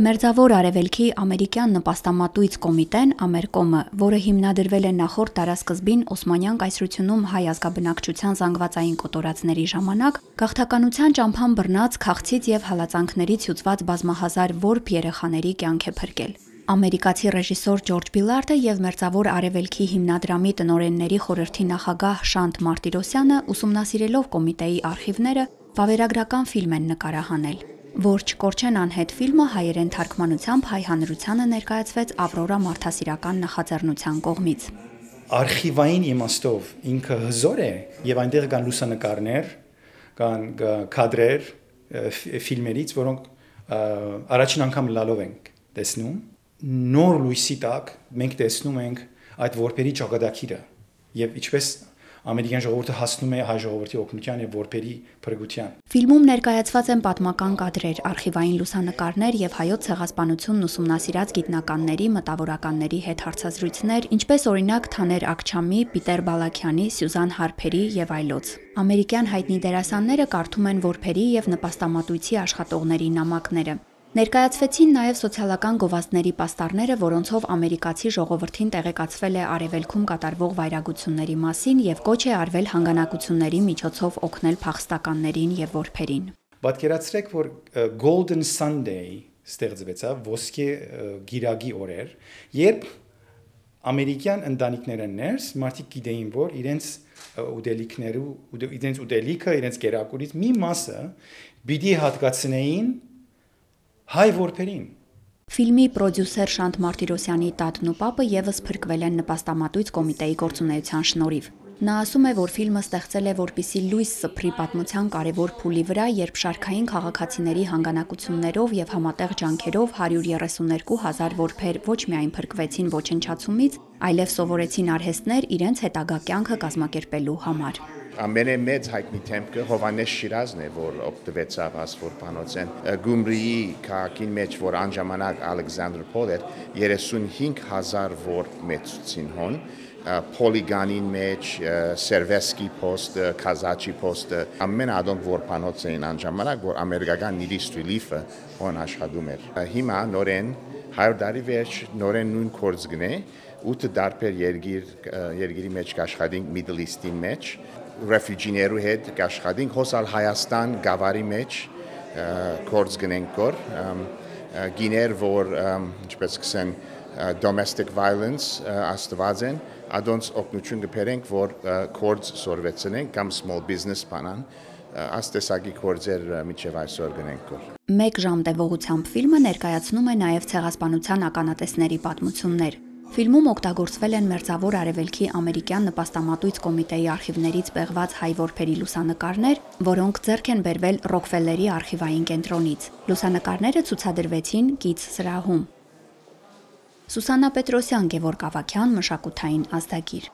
Մերձավոր Արևելքի ամերիկյան նպաստամատույց կոմիտեն Ամերկոմը, որը հիմնադրվել է նախորդ դարաշրջին Օսմանյան կայսրությունում հայ ազգաբնակչության զանգվածային կոտորածների ժամանակ, գաղթականության ճամփան բռնած քաղցից եւ հալածանքներից հյուծված բազմահազար որբ երեխաների կյանք է փրկել։ Ամերիկացի ռեժիսոր Ջորջ Բիլարդը եւ Մերձավոր Արևելքի հիմնադրամի տնօրենների խորհրդի նախագահ Շանտ Մարտիրոսյանը ուսումնասիրելով կոմիտեի արխիվները վավերագրական ֆիլմ են նկարահանել։ Որջ Կորչեն անհետ ֆիլմը հայերեն թարգմանությամբ հայ հանրությանը ներկայացվեց Ավրորա մարդասիրական նախաձեռնության կողմից։ Արխիվային իմաստով ինքը հզոր է եւ այնտեղ կան լուսանկարներ, կան կադրեր ֆիլմերից, որոնք առաջին անգամ լալով ենք տեսնում։ Նոր լույսի տակ մենք տեսնում ենք այդ որբերի ճակատագիրը եւ ինչպես ամերիկյան ժողովուրդը հասնում է հայ ժողովրդի օգնության եւ որբերի փրկության։ Ֆիլմում ներկայացված են պատմական կադրեր, արխիվային լուսանկարներ եւ հայոց ցեղասպանությունն ուսումնասիրած գիտնականների, մտավորականների հետ հարցազրույցներ, ինչպես օրինակ Թաներ Ակչամի, Պիտեր Բալաքյանի, Սյուզան Հարփերի եւ այլոց։ Ամերիկյան հայտնի դերասանները կարդում են որբերի եւ նպաստամատույցի աշխատողների նամակները։ Ներկայացվեցին նաև սոցիալական գովազդների պաստառները, որոնցով ամերիկացի ժողովրդին տեղեկացվել է արևելքում կատարվող վայրագությունների մասին եւ կոչ է արվել հանգանակությունների միջոցով օգնել փախստականներին եւ որբերին։ Պատկերացրեք, որ Golden Sunday ստեղծվեցավ ոսկե գիրագի օրեր, երբ ամերիկյան ընտանիքները ներս մարդիկ գիտեին, որ իրենց ուտելիքներու իրենց ուտելիքը, իրենց կերակուրից մի մասը պիտի հատկացնեին հայ որբերին։ Ֆիլմի պրոդյուսեր Շանտ Մարտիրոսյանի տատն ու պապը եւս փրկվել են նպաստամատույց կոմիտեի գործունեության շնորհիվ։ Նա ասում է, որ ֆիլմը ստեղծել է որպիսի լույս սփռի պատմության կարևոր փուլի վրա, երբ շարքային քաղաքացիների հանգանակություններով եւ համատեղ ջանքերով 132 հազար որբեր ոչ միայն փրկվեցին ոչնչացումից, այլև սովորեցին արհեստներ իրենց հետագա կյանքը կազմակերպելու համար ամենամեծ հայտնի թեմքը Հովանես Շիրազն է, որ օգտվեցավ ասֆորպանոցեն Գումրիի քաղաքին մեջ, որ անժամանակ Ալեքսանդր Պոլ էր 35000 որբ մեծուցին հոն Պոլիգանին մեջ, Սերվեսկի post, Կազաչի post, ամեն ադոնք որբանոց էին անժամանակ, որ ամերիկական Նիլիս Տրիլիֆը հոն աշխատում էր։ Հիմա նորեն 100 տարի վերջ նորեն նույն կորձ գնե 8 դարբեր երգիր երգիրի մեջ կաշխատենք Middle East-ի մեջ ռեֆյուջիներու հետ կաշխատենք հոսալ Հայաստան գավարի մեջ կորձ գնենք կոր գիներ որ ինչպես կսեն domestic violence աստված են ադոնց օգնություն կբերենք որ կորձ սորվեցնենք կամ small business բանան աստեսագի կորձեր միջև այսօր գնենք կոր Մեկ ժամ տևողությամբ ֆիլմը ներկայացնում է նաև ցեղասպանության ականատեսների պատմություններ Ֆիլմում օգտագործվել են Մերձավոր Արևելքի ամերիկյան նպաստամատույց կոմիտեի արխիվներից պեղված հայ որբերի լուսանկարներ, որոնք ձեռք են բերվել Ռոքֆելլերի արխիվային կենտրոնից։ Լուսանկարները ցուցադրվեցին Գից սրահում։ Սուսանա Պետրոսյան, Գևորգ Ավակյան, մշակութային ազդագիր։